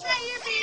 Who's that you be